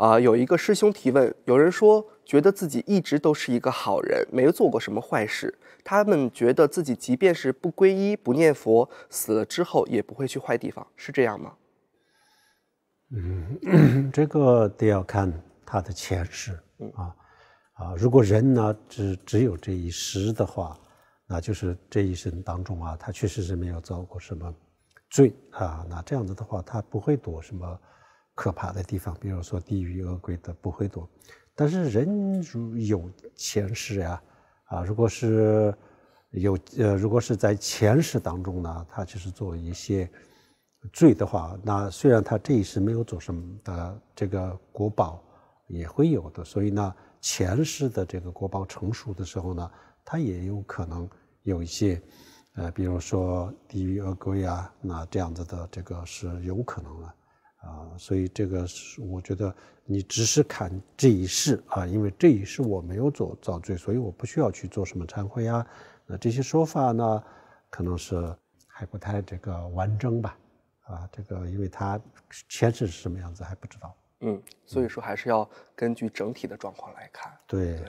啊，有一个师兄提问，有人说觉得自己一直都是一个好人，没有做过什么坏事。他们觉得自己即便是不皈依、不念佛，死了之后也不会去坏地方，是这样吗？嗯，这个得要看他的前世啊啊！如果人呢只只有这一时的话，那就是这一生当中啊，他确实是没有造过什么罪啊。那这样子的话，他不会躲什么可怕的地方，比如说地狱恶鬼的不会多。但是人如有前世呀啊，如果是有呃，如果是在前世当中呢，他就是做一些。罪的话，那虽然他这一世没有做什么的，这个国宝也会有的。所以呢，前世的这个国宝成熟的时候呢，他也有可能有一些，呃，比如说地狱恶鬼啊，那这样子的这个是有可能的啊。所以这个是我觉得你只是看这一世啊，因为这一世我没有做造罪，所以我不需要去做什么忏悔啊。那这些说法呢，可能是还不太这个完整吧。啊，这个因为他前世是什么样子还不知道，嗯，所以说还是要根据整体的状况来看，对。